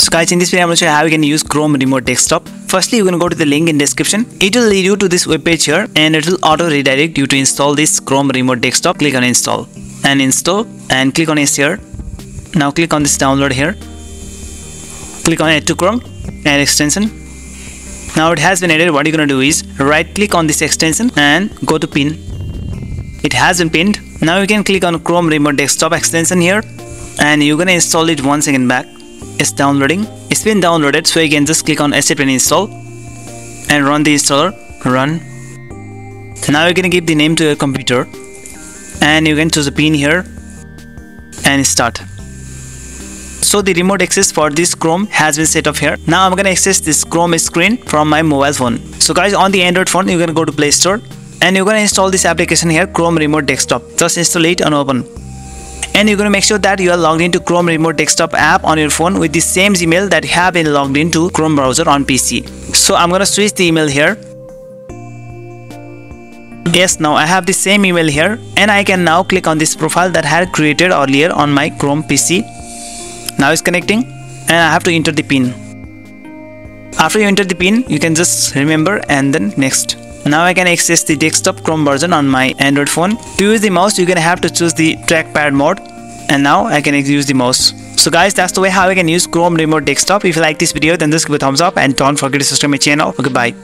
So guys, in this video I'm going to show you how you can use Chrome Remote Desktop. Firstly, you're going to go to the link in description. It will lead you to this web page here and it will auto redirect you to install this Chrome Remote Desktop. Click on install and install and click on yes here. Now click on this download here. Click on add to Chrome, add extension. Now it has been added. What you're going to do is right click on this extension and go to pin. It has been pinned. Now you can click on Chrome Remote Desktop extension here and you're gonna install it one second back it's downloading. It's been downloaded so you can just click on accept and install and run the installer. Run. Now you're gonna give the name to your computer and you can choose a pin here and start. So the remote access for this chrome has been set up here. Now i'm gonna access this chrome screen from my mobile phone. So guys on the android phone you're gonna go to play store and you're gonna install this application here chrome remote desktop. Just install it and open and you're going to make sure that you are logged into Chrome Remote Desktop app on your phone with the same email that you have been logged into Chrome browser on PC. So I'm going to switch the email here. Yes, now I have the same email here and I can now click on this profile that I had created earlier on my Chrome PC. Now it's connecting and I have to enter the pin. After you enter the pin, you can just remember and then next. Now I can access the desktop Chrome version on my Android phone. To use the mouse, you're gonna have to choose the trackpad mode and now I can use the mouse. So guys, that's the way how I can use Chrome Remote Desktop. If you like this video, then just give a thumbs up and don't forget to subscribe my channel. Goodbye.